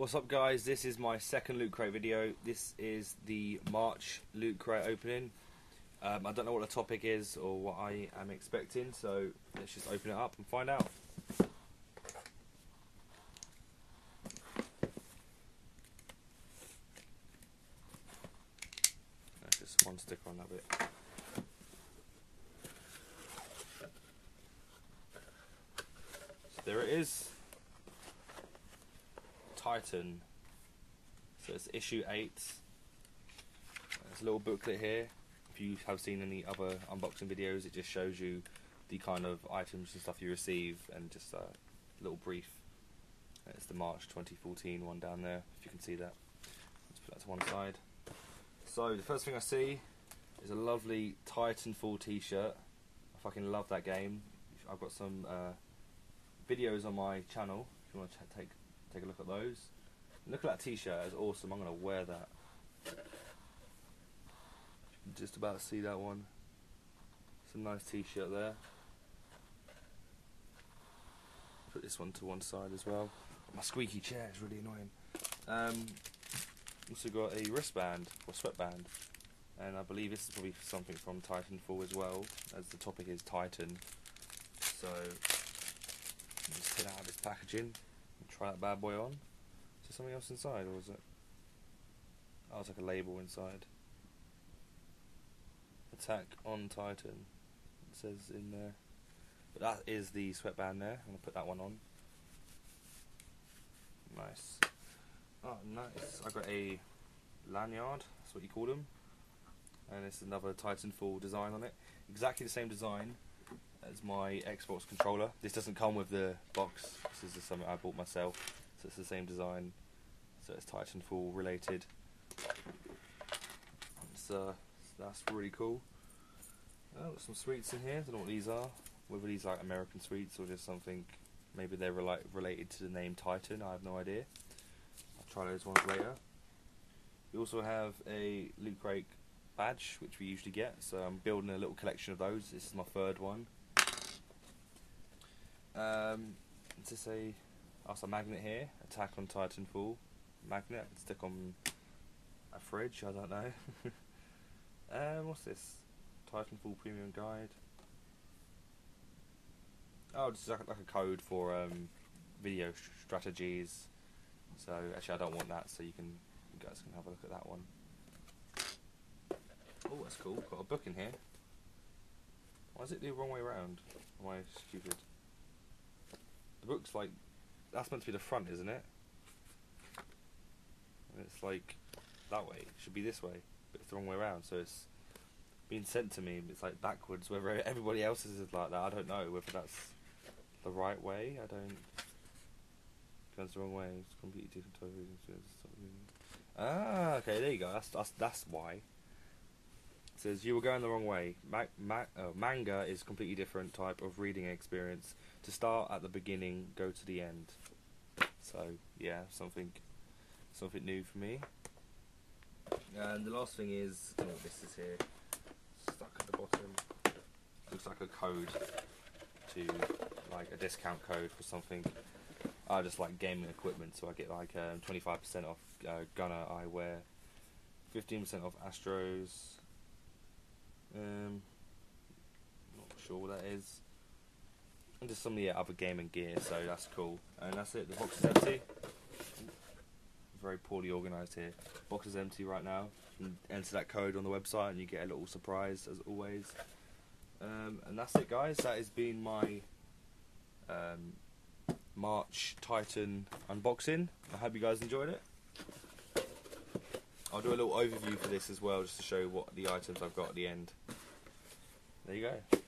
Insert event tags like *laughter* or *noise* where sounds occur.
What's up guys, this is my second Loot Crate video. This is the March Loot Crate opening. Um, I don't know what the topic is or what I am expecting, so let's just open it up and find out. That's just one sticker on that bit. So there it is. Titan. So it's issue 8. There's a little booklet here. If you have seen any other unboxing videos, it just shows you the kind of items and stuff you receive and just a little brief. It's the March 2014 one down there, if you can see that. Let's put that to one side. So the first thing I see is a lovely Titanfall t-shirt. I fucking love that game. I've got some uh, videos on my channel if you want to take take a look at those. Look at that t-shirt, it's awesome. I'm gonna wear that. Just about see that one. It's a nice t-shirt there. Put this one to one side as well. My squeaky chair is really annoying. Um, also got a wristband or sweatband, and I believe this is probably something from Titanfall as well, as the topic is Titan. So, just get out of this packaging try that bad boy on. Is there something else inside, or is it? Oh, it's like a label inside. Attack on Titan. It says in there. But that is the sweatband there. I'm gonna put that one on. Nice. Oh, nice. I got a lanyard. That's what you call them. And it's another Titanfall design on it. Exactly the same design as my Xbox controller. This doesn't come with the box. This is just something I bought myself. So it's the same design. So it's Titanfall related. So that's really cool. Oh, got some sweets in here. I Don't know what these are. Whether these are like American sweets or just something. Maybe they're rela related to the name Titan. I have no idea. I'll try those ones later. We also have a Loot Crate badge, which we usually get. So I'm building a little collection of those. This is my third one. Um, to say, also a magnet here. Attack on Titanfall magnet. Stick on a fridge. I don't know. *laughs* um, what's this? Titanfall Premium Guide. Oh, is like, like a code for um, video strategies. So actually, I don't want that. So you can, you guys can have a look at that one. Oh, that's cool. Got a book in here. Why is it the wrong way around? Am I stupid? The book's like that's meant to be the front, isn't it? And it's like that way. It should be this way, but it's the wrong way around. So it's being sent to me. It's like backwards. Whether *laughs* everybody else's is like that, I don't know. Whether that's the right way, I don't. Goes the wrong way. It's completely different. Ah, okay. There you go. That's that's that's why. Says you were going the wrong way. Ma- uh, manga is a completely different type of reading experience. To start at the beginning, go to the end. So yeah, something something new for me. And the last thing is, oh, this is here, stuck at the bottom. Looks like a code to like a discount code for something. I just like gaming equipment, so I get like um, 25% off uh, Gunnar eyewear, 15% off Astros. Um, not sure what that is. And just some of the other gaming gear, so that's cool. And that's it. The box is empty. Very poorly organised here. Box is empty right now. Enter that code on the website, and you get a little surprise as always. Um, and that's it, guys. That has been my um, March Titan unboxing. I hope you guys enjoyed it. I'll do a little overview for this as well, just to show what the items I've got at the end. There you go.